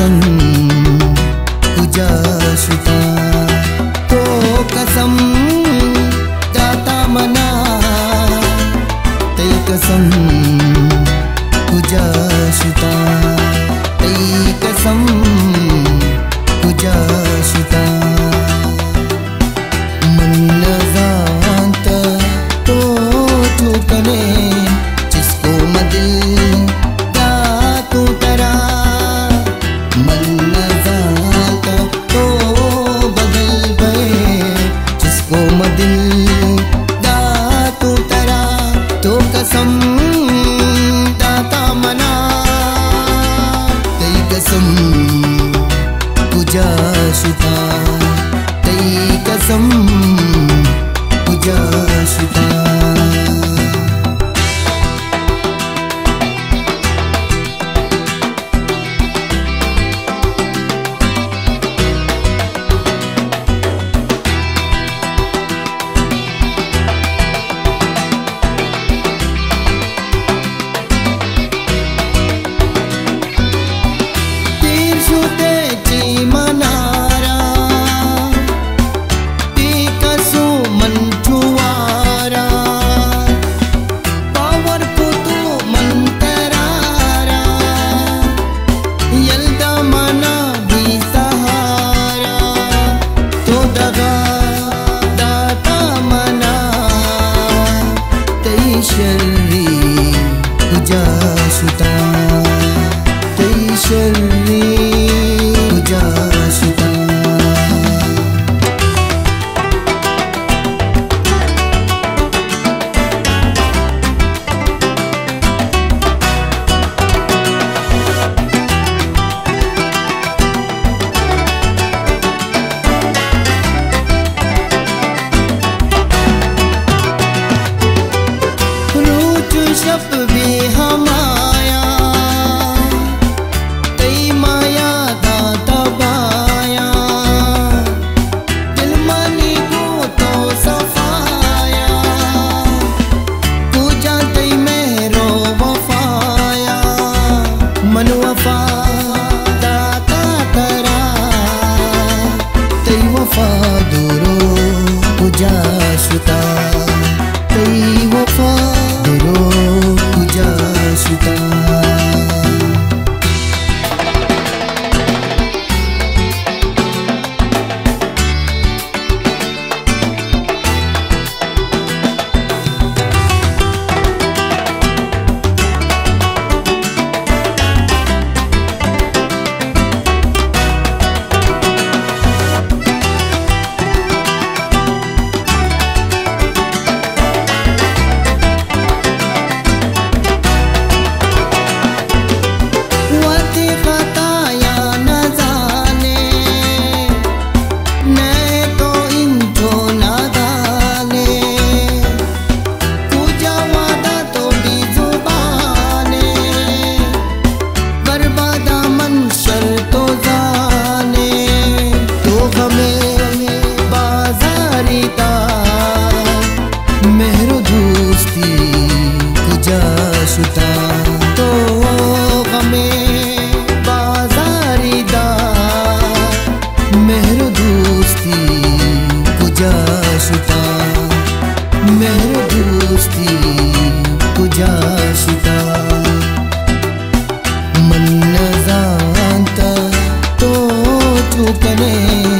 sen मुझा Christian मेरो दोस्ती तुझा सुता तो गमे बाजारीदा मेरो दोस्ती तुझा सुता मेरो दोस्ती तुझा सुता मन जाता तो चुकने